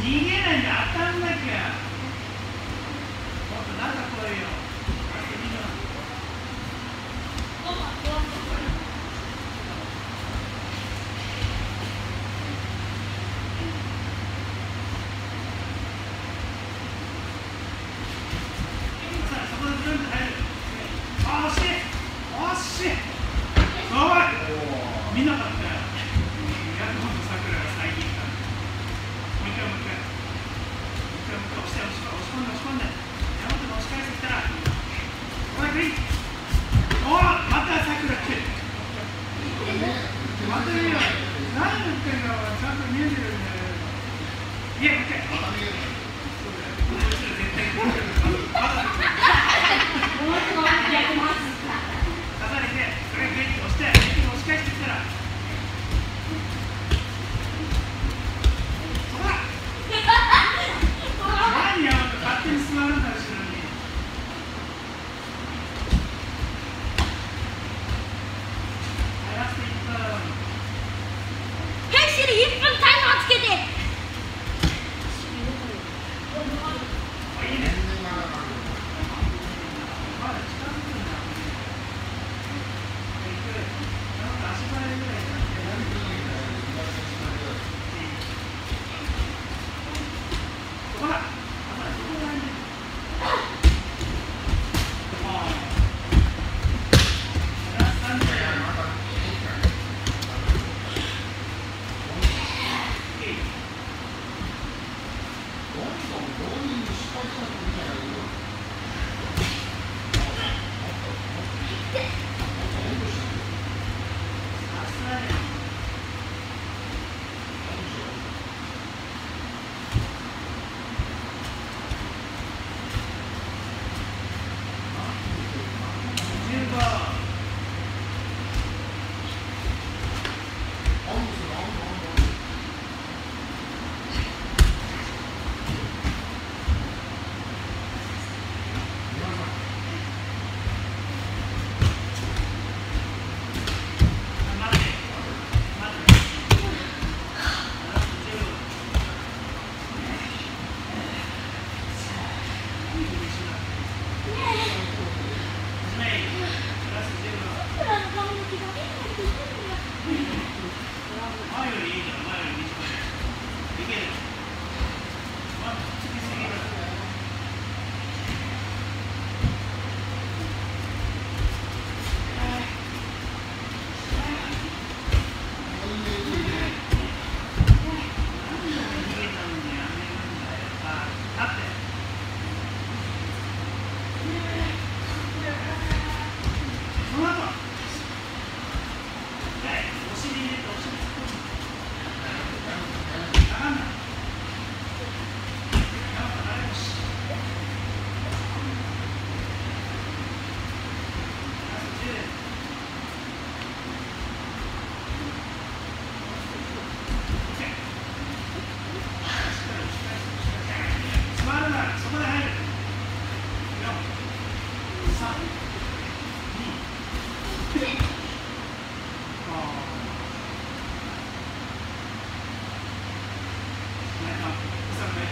逃げないで当たんなきゃ。もっと中来いよ。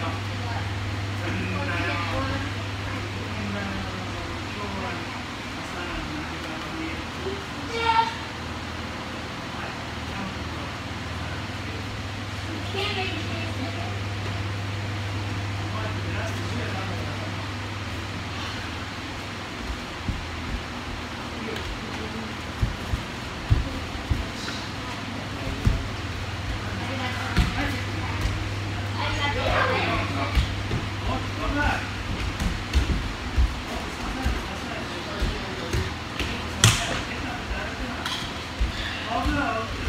Thank you. Although